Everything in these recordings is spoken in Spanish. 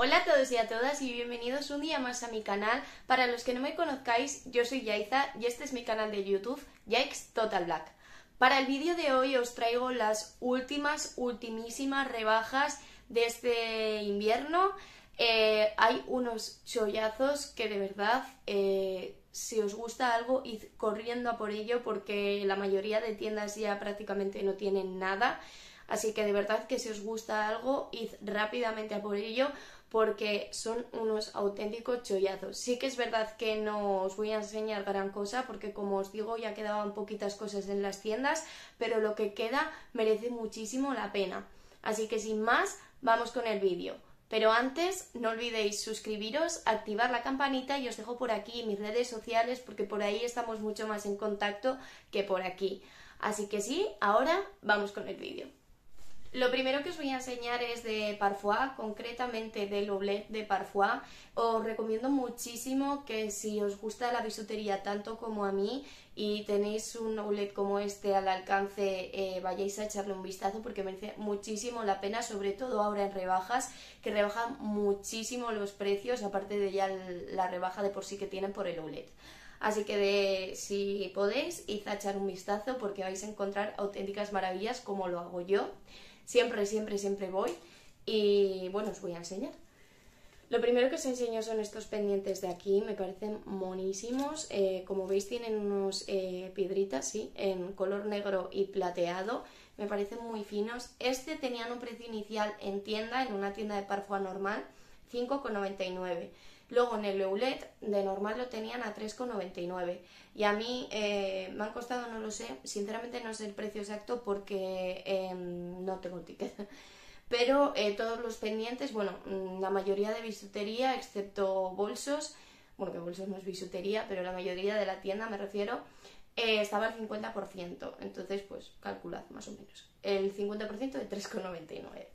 Hola a todos y a todas y bienvenidos un día más a mi canal. Para los que no me conozcáis, yo soy Yaiza y este es mi canal de YouTube, Yikes Total Black. Para el vídeo de hoy os traigo las últimas, ultimísimas rebajas de este invierno. Eh, hay unos chollazos que de verdad, eh, si os gusta algo, id corriendo a por ello porque la mayoría de tiendas ya prácticamente no tienen nada. Así que de verdad que si os gusta algo, id rápidamente a por ello porque son unos auténticos chollazos. Sí que es verdad que no os voy a enseñar gran cosa porque como os digo ya quedaban poquitas cosas en las tiendas, pero lo que queda merece muchísimo la pena. Así que sin más, vamos con el vídeo. Pero antes, no olvidéis suscribiros, activar la campanita y os dejo por aquí mis redes sociales porque por ahí estamos mucho más en contacto que por aquí. Así que sí, ahora vamos con el vídeo. Lo primero que os voy a enseñar es de Parfois, concretamente del Oblet de Parfois. Os recomiendo muchísimo que si os gusta la bisutería tanto como a mí y tenéis un Oblet como este al alcance, eh, vayáis a echarle un vistazo porque merece muchísimo la pena, sobre todo ahora en rebajas, que rebajan muchísimo los precios, aparte de ya la rebaja de por sí que tienen por el Oblet. Así que si podéis, id a echar un vistazo porque vais a encontrar auténticas maravillas como lo hago yo. Siempre, siempre, siempre voy y bueno, os voy a enseñar. Lo primero que os enseño son estos pendientes de aquí, me parecen monísimos. Eh, como veis tienen unos eh, piedritas, sí, en color negro y plateado. Me parecen muy finos. Este tenían un precio inicial en tienda, en una tienda de Parfois normal, 5,99. Luego en el Eulet de normal lo tenían a 3,99 y a mí eh, me han costado, no lo sé, sinceramente no sé el precio exacto porque em, no tengo ticket. Pero eh, todos los pendientes, bueno, mm, la mayoría de bisutería, excepto bolsos, bueno, que bolsos no es bisutería, pero la mayoría de la tienda me refiero, eh, estaba al 50%. Entonces, pues calculad más o menos. El 50% de 3,99.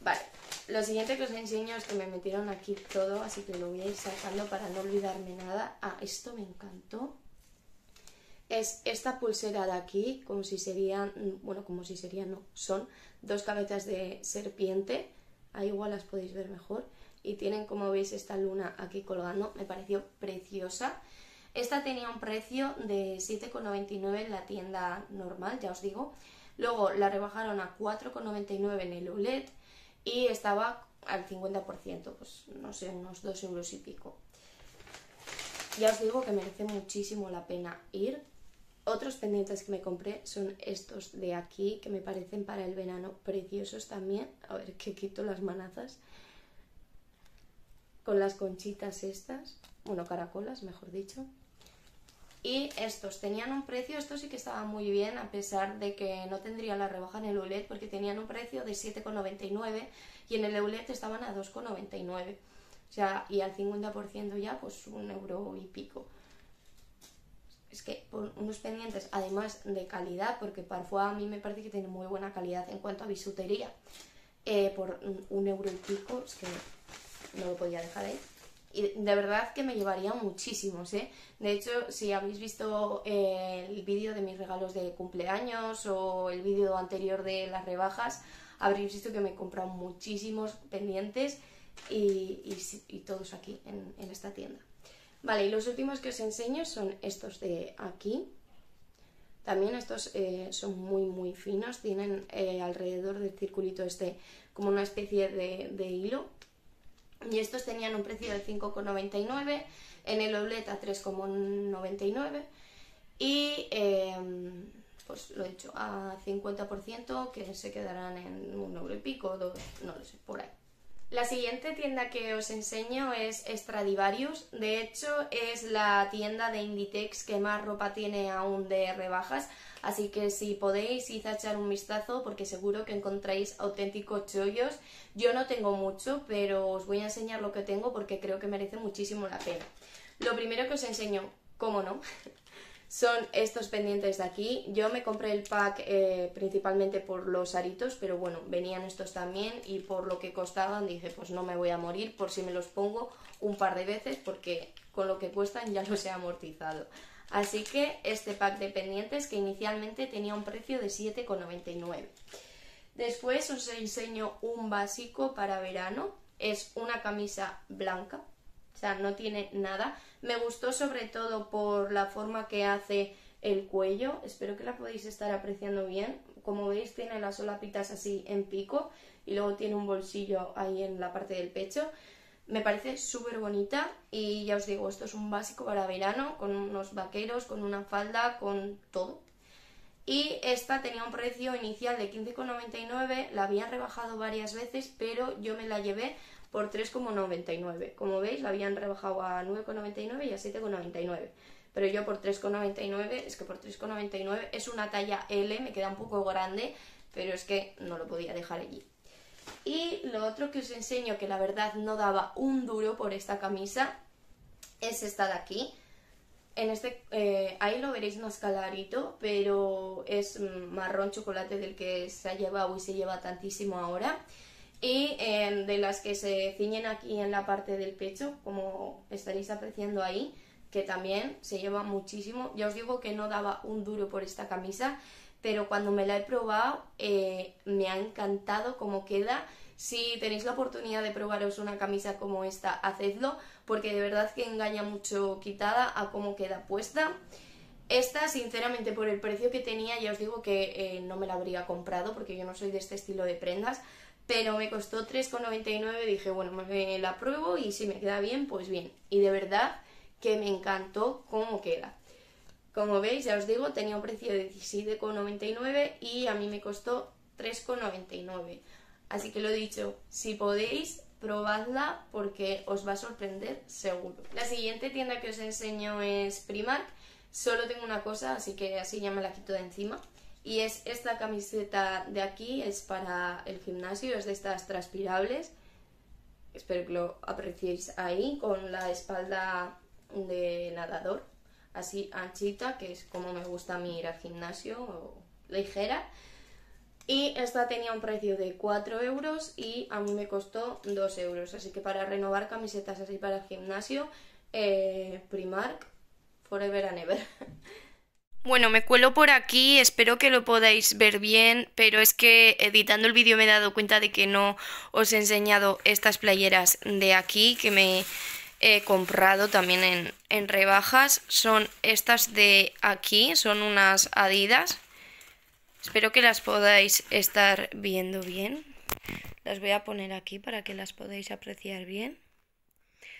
Vale, lo siguiente que os enseño es que me metieron aquí todo, así que lo voy a ir sacando para no olvidarme nada. Ah, esto me encantó. Es esta pulsera de aquí, como si serían, bueno, como si serían, no, son dos cabezas de serpiente. Ahí igual las podéis ver mejor. Y tienen, como veis, esta luna aquí colgando. Me pareció preciosa. Esta tenía un precio de 7,99 en la tienda normal, ya os digo. Luego la rebajaron a 4,99 en el OLED y estaba al 50%, pues no sé, unos 2 euros y pico. Ya os digo que merece muchísimo la pena ir. Otros pendientes que me compré son estos de aquí, que me parecen para el verano preciosos también. A ver, que quito las manazas. Con las conchitas estas, bueno, caracolas, mejor dicho. Y estos tenían un precio, estos sí que estaban muy bien, a pesar de que no tendría la rebaja en el EULET, porque tenían un precio de 7,99 y en el EULET estaban a 2,99. O sea, y al 50% ya, pues un euro y pico. Es que por unos pendientes, además de calidad, porque Parfois a mí me parece que tiene muy buena calidad en cuanto a bisutería, eh, por un euro y pico, es que no lo podía dejar ahí y de verdad que me llevaría muchísimos, ¿eh? De hecho, si habéis visto eh, el vídeo de mis regalos de cumpleaños o el vídeo anterior de las rebajas, habréis visto que me he comprado muchísimos pendientes y, todos aquí en, esta tienda. Vale, y los últimos que os enseño son estos de aquí. También estos eh, son muy muy finos, tienen eh, alrededor del circulito este como una especie de hilo y estos tenían un precio de 5,99, en el Oblet a 3,99 y em, pues lo he hecho a 50% que se quedarán en un euro y pico, no lo sé, por ahí. La siguiente tienda que os enseño es Stradivarius. De hecho, es la tienda de Inditex que más ropa tiene aún de rebajas. Así que si podéis, id a echar un vistazo porque seguro que encontráis auténticos chollos. Yo no tengo mucho, pero os voy a enseñar lo que tengo porque creo que merece muchísimo la pena. Lo primero que os enseño, cómo no, son estos pendientes de aquí. Yo me compré el pack eh, principalmente por los aritos, pero bueno, venían estos también y por lo que costaban dije, pues no me voy a morir por si me los pongo un par de veces porque con lo que cuestan ya los he amortizado. Así que este pack de pendientes que inicialmente tenía un precio de 7,99. Después os enseño un básico para verano es una camisa blanca, o sea, no tiene nada. Me gustó sobre todo por la forma que hace el cuello, espero que la podéis estar apreciando bien. Como veis tiene las solapitas así en pico y luego tiene un bolsillo ahí en la parte del pecho. Me parece súper bonita y ya os digo, esto es un básico para verano, con unos vaqueros, con una falda, con todo. Y esta tenía un precio inicial de 15,99, la habían rebajado varias veces, pero yo me la llevé por 3,99. Como veis, la habían rebajado a 9,99 y a 7,99. Pero yo por 3,99, es que por 3,99 es una talla L, me queda un poco grande, pero es que no lo podía dejar allí. Y lo otro que os enseño, que la verdad no daba un duro por esta camisa, es esta de aquí. En este, eh, ahí lo veréis más clarito, pero es marrón chocolate del que se ha llevado y se lleva tantísimo ahora. Y eh, de las que se ciñen aquí en la parte del pecho, como estaréis apreciando ahí, que también se lleva muchísimo. Ya os digo que no daba un duro por esta camisa pero cuando me la he probado eh, me ha encantado cómo queda. Si tenéis la oportunidad de probaros una camisa como esta, hacedlo, porque de verdad que engaña mucho quitada a cómo queda puesta. Esta, sinceramente, por el precio que tenía, ya os digo que eh, no me la habría comprado, porque yo no soy de este estilo de prendas, pero me costó 3,99, dije, bueno, me la pruebo y si me queda bien, pues bien. Y de verdad que me encantó cómo queda. Como veis, ya os digo, tenía un precio de 17,99 y a mí me costó 3,99. Así que lo dicho, si podéis, probadla porque os va a sorprender seguro. La siguiente tienda que os enseño es Primark. Solo tengo una cosa, así que así ya me la quito de encima. Y es esta camiseta de aquí, es para el gimnasio, es de estas transpirables. Espero que lo apreciéis ahí, con la espalda de nadador así anchita, que es como me gusta a mí ir al gimnasio, ligera. Y esta tenía un precio de 4 euros y a mí me costó 2 euros. Así que para renovar camisetas así para el gimnasio, eh, Primark, forever and ever. Bueno, me cuelo por aquí, espero que lo podáis ver bien, pero es que editando el vídeo me he dado cuenta de que no os he enseñado estas playeras de aquí, que me he comprado también en, rebajas son estas de aquí, son unas adidas. Espero que las podáis estar viendo bien. Las voy a poner aquí para que las podáis apreciar bien.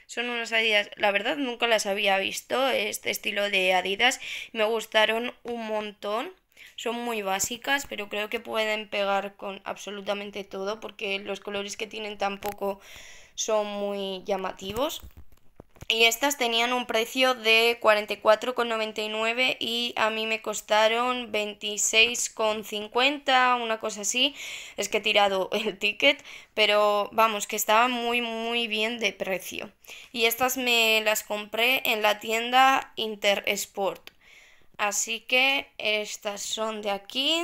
Son unas adidas, la verdad nunca las había visto, este estilo de adidas. Me gustaron un montón. Son muy básicas, pero creo que pueden pegar con absolutamente todo porque los colores que tienen tampoco son muy llamativos. Y estas tenían un precio de 44,99 y a mí me costaron 26,50, una cosa así. Es que he tirado el ticket, pero vamos, que estaba muy muy bien de precio. Y estas me las compré en la tienda Intersport. Así que estas son de aquí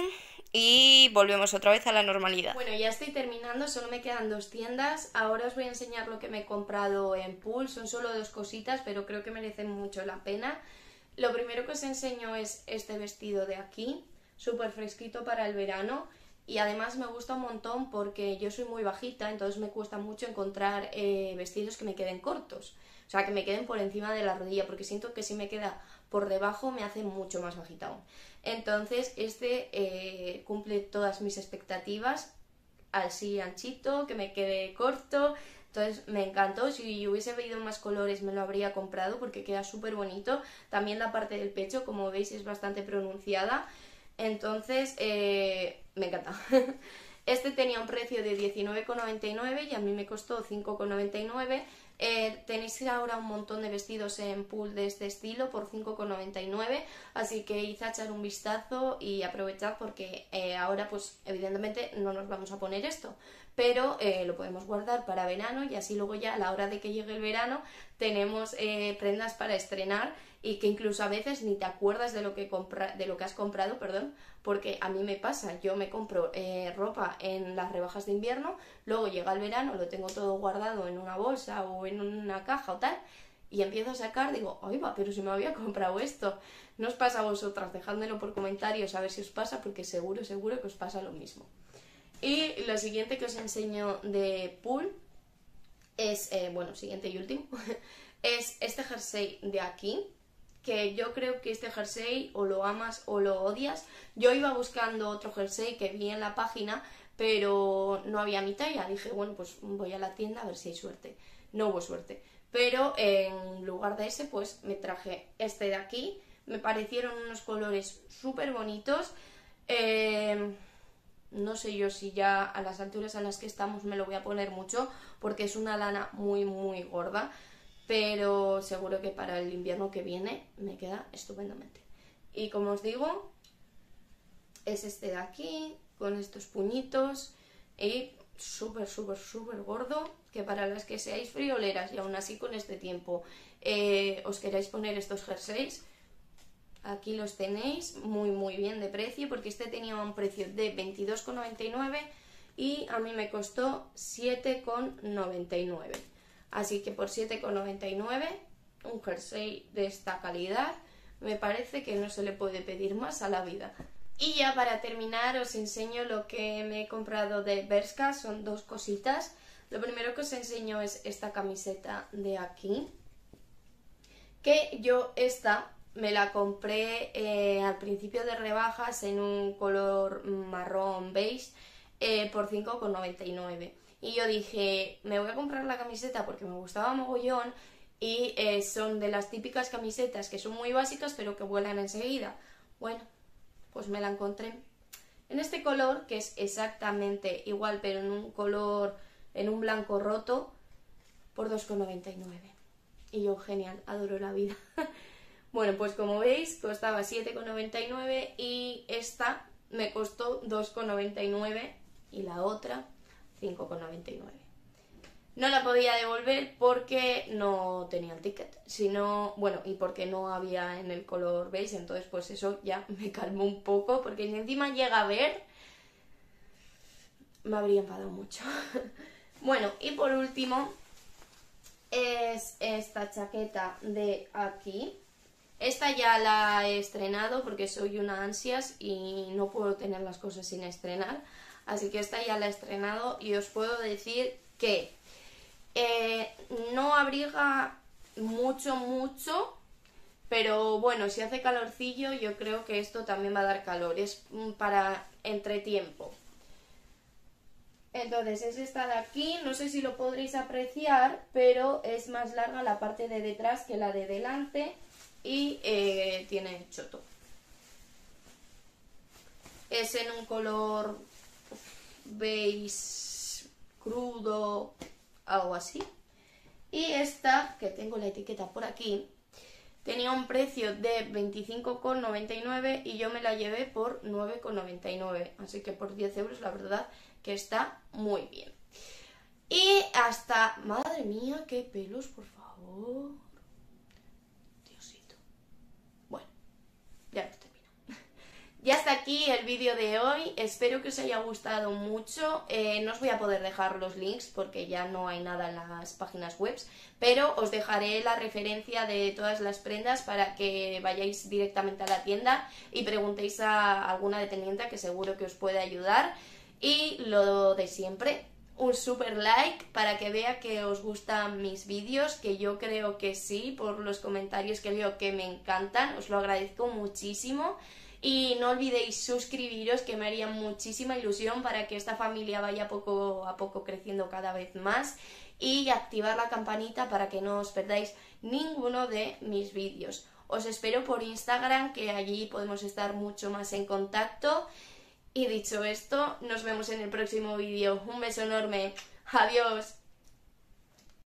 y volvemos otra vez a la normalidad. Bueno, ya estoy terminando, solo me quedan dos tiendas. Ahora os voy a enseñar lo que me he comprado en Pool. Son solo dos cositas, pero creo que merecen mucho la pena. Lo primero que os enseño es este vestido de aquí, súper fresquito para el verano. Y además me gusta un montón porque yo soy muy bajita, entonces me cuesta mucho encontrar eh, vestidos que me queden cortos. O sea, que me queden por encima de la rodilla, porque siento que si me queda por debajo me hace mucho más bajita aún. Entonces, este eh, cumple todas mis expectativas, así anchito, que me quede corto. Entonces me encantó, si hubiese pedido más colores me lo habría comprado porque queda súper bonito. También la parte del pecho, como veis, es bastante pronunciada. Entonces, eh, me encanta. Este tenía un precio de 19,99 y a mí me costó 5,99 eh, tenéis ahora un montón de vestidos en pool de este estilo por 5,99, así que id a echar un vistazo y aprovechad porque eh, ahora pues evidentemente no nos vamos a poner esto, pero eh, lo podemos guardar para verano y así luego ya a la hora de que llegue el verano tenemos prendas para estrenar y que incluso a veces ni te acuerdas de lo que, compra, de lo que has comprado, perdón, porque a mí me pasa, yo me compro eh, ropa en las rebajas de invierno, luego llega el verano, lo tengo todo guardado en una bolsa o en una caja o tal, y empiezo a sacar, digo, oiga, pero si me había comprado esto. ¿No os pasa a vosotras? Dejádmelo por comentarios a ver si os pasa, porque seguro, seguro que os pasa lo mismo. Y lo siguiente que os enseño de pool es, eh, bueno, siguiente y último, es este jersey de aquí, que yo creo que este jersey o lo amas o lo odias. Yo iba buscando otro jersey que vi en la página, pero no había mi talla. Dije, bueno, pues voy a la tienda a ver si hay suerte. No hubo suerte. Pero en lugar de ese, pues me traje este de aquí. Me parecieron unos colores súper bonitos. Eh, no sé yo si ya a las alturas a las que estamos me lo voy a poner mucho porque es una lana muy muy gorda pero seguro que para el invierno que viene me queda estupendamente y como os digo es este de aquí con estos puñitos y súper súper súper gordo que para las que seáis frioleras y aún así con este tiempo eh, os queráis poner estos jerseys Aquí los tenéis muy muy bien de precio porque este tenía un precio de 22,99 y a mí me costó 7,99. Así que por 7,99 un jersey de esta calidad me parece que no se le puede pedir más a la vida. Y ya para terminar os enseño lo que me he comprado de Berska, son dos cositas. Lo primero que os enseño es esta camiseta de aquí, que yo esta me la compré eh, al principio de rebajas en un color marrón beige eh, por 5,99. Y yo dije, me voy a comprar la camiseta porque me gustaba mogollón y eh, son de las típicas camisetas que son muy básicas pero que vuelan enseguida. Bueno, pues me la encontré en este color que es exactamente igual pero en un color, en un blanco roto por 2,99. Y yo, genial, adoro la vida. Bueno, pues como veis, costaba 7,99 y esta me costó 2,99 y la otra 5,99. No la podía devolver porque no tenía el ticket, sino, bueno, y porque no había en el color beige, entonces pues eso ya me calmó un poco, porque si encima llega a ver, me habría enfadado mucho. bueno, y por último es esta chaqueta de aquí, esta ya la he estrenado porque soy una ansias y no puedo tener las cosas sin estrenar. Así que esta ya la he estrenado y os puedo decir que eh, no abriga mucho, mucho, pero bueno, si hace calorcillo yo creo que esto también va a dar calor. Es para entretiempo. Entonces es esta de aquí, no sé si lo podréis apreciar, pero es más larga la parte de detrás que la de delante y eh, tiene choto. Es en un color beige crudo, algo así. Y esta, que tengo la etiqueta por aquí, tenía un precio de 25,99 y yo me la llevé por 9,99. Así que por 10 euros la verdad que está muy bien. Y hasta... Madre mía, qué pelos, por favor. ya Ya está aquí el vídeo de hoy, espero que os haya gustado mucho, eh, no os voy a poder dejar los links porque ya no hay nada en las páginas web, pero os dejaré la referencia de todas las prendas para que vayáis directamente a la tienda y preguntéis a alguna dependiente que seguro que os puede ayudar. Y lo de siempre, un super like para que vea que os gustan mis vídeos, que yo creo que sí, por los comentarios que veo que me encantan, os lo agradezco muchísimo. Y no olvidéis suscribiros, que me haría muchísima ilusión para que esta familia vaya poco a poco creciendo cada vez más. Y activar la campanita para que no os perdáis ninguno de mis vídeos. Os espero por Instagram, que allí podemos estar mucho más en contacto. Y dicho esto, nos vemos en el próximo vídeo. Un beso enorme. Adiós.